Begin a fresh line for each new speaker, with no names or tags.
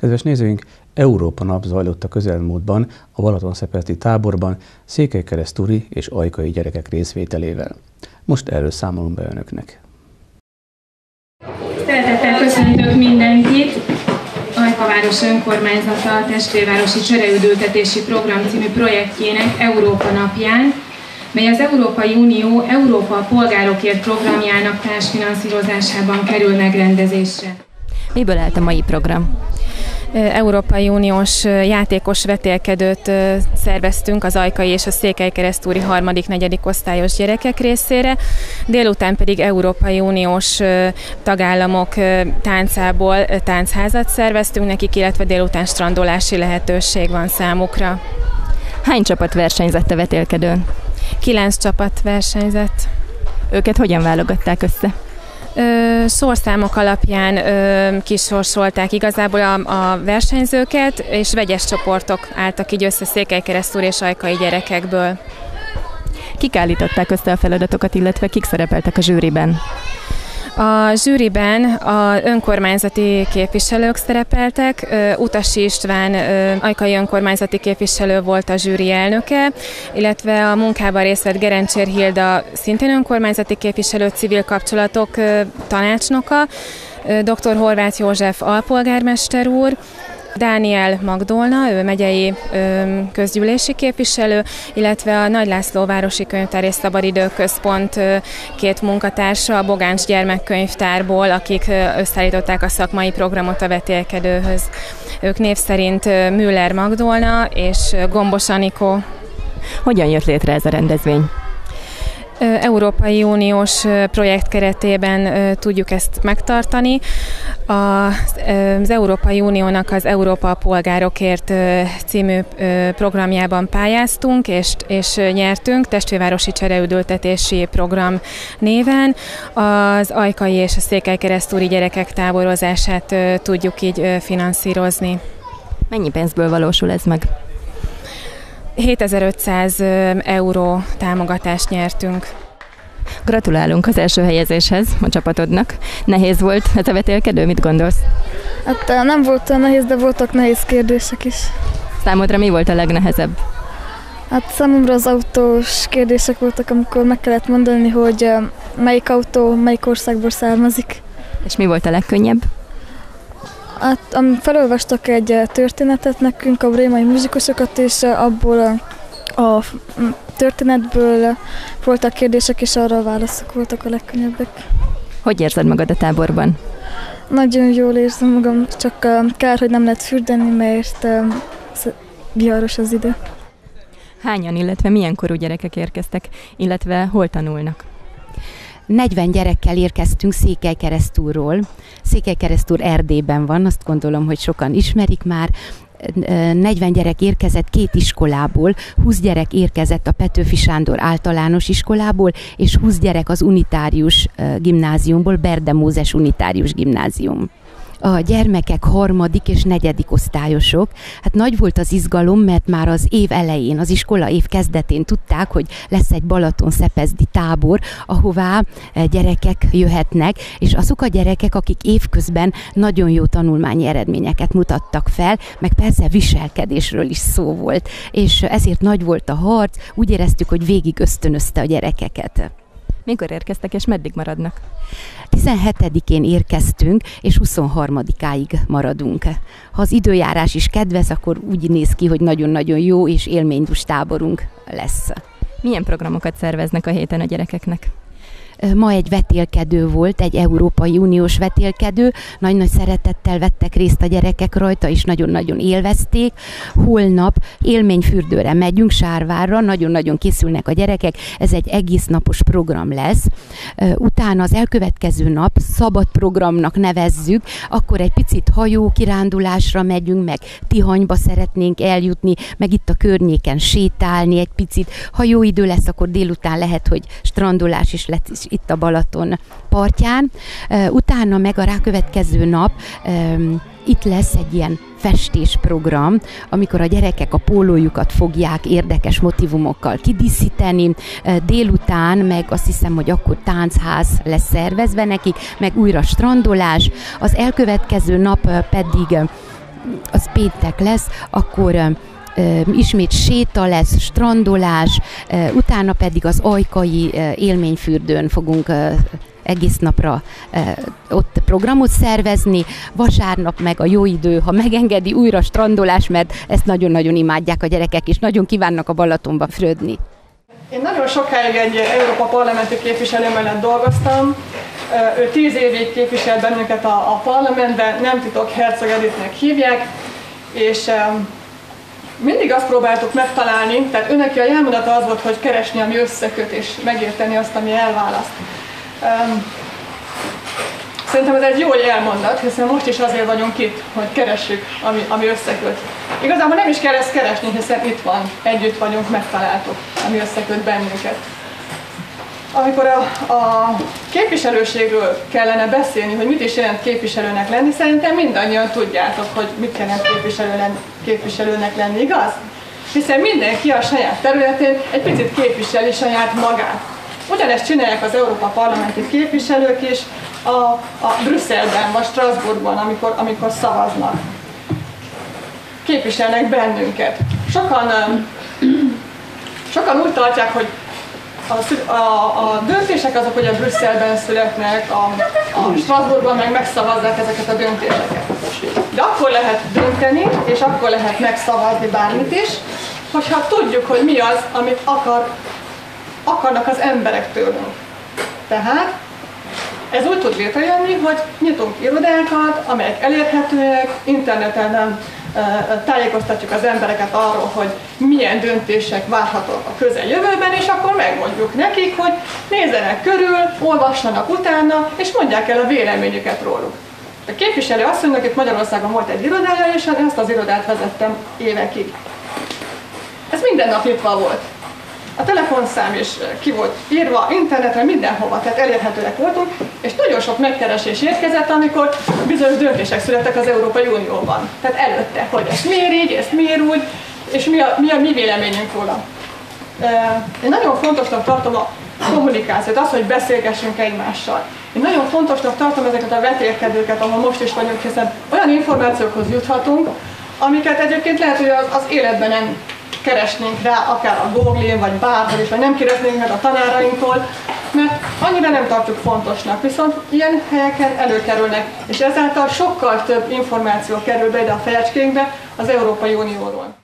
Kedves nézőink, Európa nap zajlott a közelmúltban a Balatonszepeti táborban székelykeresztúri és ajkai gyerekek részvételével. Most erről számolunk be önöknek.
Szeretettel köszöntök mindenkit! Ajkaváros önkormányzata testvérvárosi csereüdültetési program című projektjének Európa napján, mely az Európai Unió Európa a polgárokért programjának társfinanszírozásában kerül megrendezésre.
Miből állt a mai program?
Európai Uniós játékos vetélkedőt szerveztünk az Ajkai és a Székelykeresztúri harmadik, negyedik osztályos gyerekek részére, délután pedig Európai Uniós tagállamok táncából táncházat szerveztünk nekik, illetve délután strandolási lehetőség van számukra.
Hány csapat versenyzett a vetélkedőn?
Kilenc csapat versenyzett.
Őket hogyan válogatták össze?
Ö, szorszámok alapján ö, kisorsolták igazából a, a versenyzőket, és vegyes csoportok álltak így össze Székelykeresztúr és ajkai gyerekekből.
Kik állították össze a feladatokat, illetve kik szerepeltek a zsűriben?
A zsűriben a önkormányzati képviselők szerepeltek, Utasi István ajkai önkormányzati képviselő volt a zsűri elnöke, illetve a munkában részt vett Gerencsér Hilda szintén önkormányzati képviselő, civil kapcsolatok tanácsnoka, dr. Horváth József alpolgármester úr, Dániel Magdolna, ő megyei közgyűlési képviselő, illetve a Nagy László Városi Könyvtár és Szabadidőközpont két munkatársa a Bogáncs Gyermekkönyvtárból, akik összeállították a szakmai programot a vetélkedőhöz. Ők név szerint Müller Magdolna és Gombos Anikó.
Hogyan jött létre ez a rendezvény?
Európai Uniós projekt keretében tudjuk ezt megtartani. Az Európai Uniónak az Európa Polgárokért című programjában pályáztunk, és, és nyertünk testvérvárosi csereüdültetési program néven. Az ajkai és a székelykeresztúri gyerekek táborozását tudjuk így finanszírozni.
Mennyi pénzből valósul ez meg?
7500 euró támogatást nyertünk.
Gratulálunk az első helyezéshez a csapatodnak. Nehéz volt ez a vetélkedő, mit gondolsz?
Hát nem volt olyan nehéz, de voltak nehéz kérdések is.
Számodra mi volt a legnehezebb?
Hát számomra az autós kérdések voltak, amikor meg kellett mondani, hogy melyik autó melyik országból származik.
És mi volt a legkönnyebb?
Hát, felolvastak egy történetet nekünk, a brémai muzsikusokat, és abból a, a történetből voltak kérdések, és arra a válaszok voltak a legkönnyebbek.
Hogy érzed magad a táborban?
Nagyon jól érzem magam, csak kár, hogy nem lehet fürdeni, mert viharos az idő.
Hányan, illetve milyen korú gyerekek érkeztek, illetve hol tanulnak?
40 gyerekkel érkeztünk Székelykeresztúrról. Székelykeresztúr Erdélyben van, azt gondolom, hogy sokan ismerik már. 40 gyerek érkezett két iskolából, 20 gyerek érkezett a Petőfi Sándor általános iskolából, és 20 gyerek az unitárius gimnáziumból, Berde Mózes unitárius gimnázium a gyermekek harmadik és negyedik osztályosok. Hát nagy volt az izgalom, mert már az év elején, az iskola év kezdetén tudták, hogy lesz egy Balaton-Szepezdi tábor, ahová eh, gyerekek jöhetnek, és azok a gyerekek, akik évközben nagyon jó tanulmányi eredményeket mutattak fel, meg persze viselkedésről is szó volt, és ezért nagy volt a harc, úgy éreztük, hogy végig ösztönözte a gyerekeket.
Mikor érkeztek, és meddig maradnak?
17-én érkeztünk, és 23-áig maradunk. Ha az időjárás is kedvez, akkor úgy néz ki, hogy nagyon-nagyon jó és élménydús táborunk lesz.
Milyen programokat szerveznek a héten a gyerekeknek?
Ma egy vetélkedő volt, egy Európai Uniós vetélkedő. Nagy-nagy szeretettel vettek részt a gyerekek rajta, és nagyon-nagyon élvezték. Holnap élményfürdőre megyünk, Sárvárra, nagyon-nagyon készülnek a gyerekek. Ez egy egész napos program lesz. Utána az elkövetkező nap szabad programnak nevezzük, akkor egy picit hajó kirándulásra megyünk, meg Tihanyba szeretnénk eljutni, meg itt a környéken sétálni egy picit. Ha jó idő lesz, akkor délután lehet, hogy strandolás is lesz itt a Balaton partján. Utána meg a rákövetkező nap itt lesz egy ilyen festésprogram, amikor a gyerekek a pólójukat fogják érdekes motivumokkal kidíszíteni, délután meg azt hiszem, hogy akkor táncház lesz szervezve nekik, meg újra strandolás, az elkövetkező nap pedig az péntek lesz, akkor ismét séta lesz, strandolás, utána pedig az ajkai élményfürdőn fogunk egész napra ott programot szervezni, vasárnap meg a jó idő, ha megengedi újra strandolás, mert ezt nagyon-nagyon imádják a gyerekek, és nagyon kívánnak a Balatonba frödni.
Én nagyon sokáig egy Európa parlamenti képviselő mellett dolgoztam. Ő tíz évig képviselt bennünket a, a parlamentben, nem titok Herzog Edithnek hívják, és mindig azt próbáltuk megtalálni, tehát őnek a jelmondata az volt, hogy keresni, ami összeköt, és megérteni azt, ami elválaszt. Szerintem ez egy jó jelmondat, hiszen most is azért vagyunk itt, hogy keressük, ami, ami összeköt. Igazából nem is kell ezt keresni, hiszen itt van, együtt vagyunk, megtaláltuk, ami összeköt bennünket. Amikor a, a képviselőségről kellene beszélni, hogy mit is jelent képviselőnek lenni, szerintem mindannyian tudjátok, hogy mit jelent képviselő képviselőnek lenni, igaz? Hiszen mindenki a saját területén egy picit képviseli saját magát. Ugyanezt csinálják az Európa Parlamenti képviselők is a, a Brüsszelben vagy Strasbourgban, amikor, amikor szavaznak. Képviselnek bennünket. Sokan, sokan úgy tartják, hogy a, a, a döntések azok, a Brüsszelben születnek, a, a Strasbourgban meg megszavazzák ezeket a döntéseket. De akkor lehet dönteni, és akkor lehet megszavazni bármit is, hogyha tudjuk, hogy mi az, amit akar akarnak az emberek tőlünk. Tehát ez úgy tud létrejönni, hogy nyitunk irodákat, amelyek elérhetőek, interneten nem tájékoztatjuk az embereket arról, hogy milyen döntések várhatók a közeljövőben, és akkor megmondjuk nekik, hogy nézzenek körül, olvassanak utána, és mondják el a véleményüket róluk. A képviselő mondja, hogy Magyarországon volt egy irodája, és ezt az irodát vezettem évekig. Ez minden nap nyitva volt a telefonszám is ki volt írva, internetre, mindenhova, tehát elérhetőek voltunk, és nagyon sok megkeresés érkezett, amikor bizonyos döntések születtek az Európai Unióban. Tehát előtte, hogy ezt miért így, ezt miért úgy, és mi a mi, a mi véleményünk róla. Én nagyon fontosnak tartom a kommunikációt, az, hogy beszélgessünk egymással. Én nagyon fontosnak tartom ezeket a vetélkedőket, ahol most is vagyunk, hiszen olyan információkhoz juthatunk, amiket egyébként lehet, hogy az, az életben nem keresnénk rá, akár a Google-én, vagy bárhol is, vagy nem kérdeznénk meg a tanárainktól, mert annyira nem tartjuk fontosnak, viszont ilyen helyeken előkerülnek, és ezáltal sokkal több információ kerül be ide a fejecskénkbe az Európai Unióról.